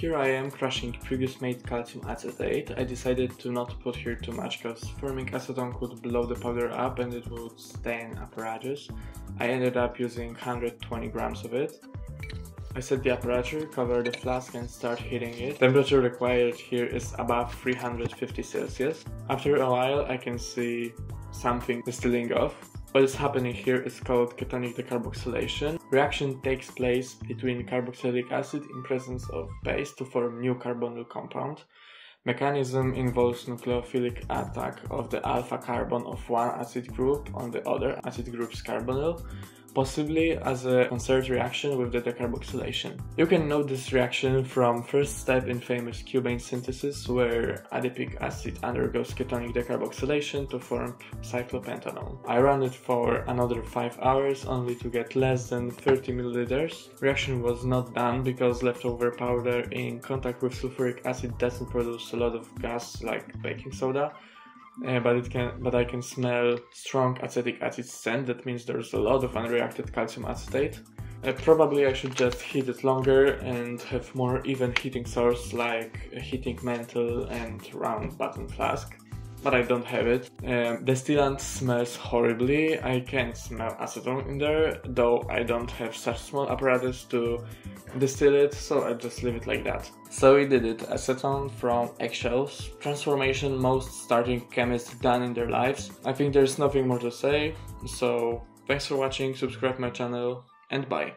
Here I am crushing previous made calcium acetate. I decided to not put here too much because forming acetone could blow the powder up and it would stain apparatus. I ended up using 120 grams of it. I set the apparatus, cover the flask and start heating it. Temperature required here is above 350 Celsius. After a while I can see something distilling off. What is happening here is called ketonic decarboxylation. Reaction takes place between carboxylic acid in presence of base to form new carbonyl compound. Mechanism involves nucleophilic attack of the alpha carbon of one acid group on the other acid group's carbonyl possibly as a concerted reaction with the decarboxylation. You can note this reaction from first step in famous cubane synthesis where adipic acid undergoes ketonic decarboxylation to form cyclopentanone. I ran it for another 5 hours only to get less than 30 milliliters. Reaction was not done because leftover powder in contact with sulfuric acid doesn't produce a lot of gas like baking soda uh, but it can but I can smell strong acetic acid scent. That means there's a lot of unreacted calcium acetate. Uh, probably I should just heat it longer and have more even heating source like a heating mantle and round button flask but I don't have it. Um, the distillant smells horribly. I can smell acetone in there, though I don't have such small apparatus to distill it, so I just leave it like that. So we did it, acetone from eggshells, transformation most starting chemists done in their lives. I think there's nothing more to say, so thanks for watching, subscribe my channel, and bye.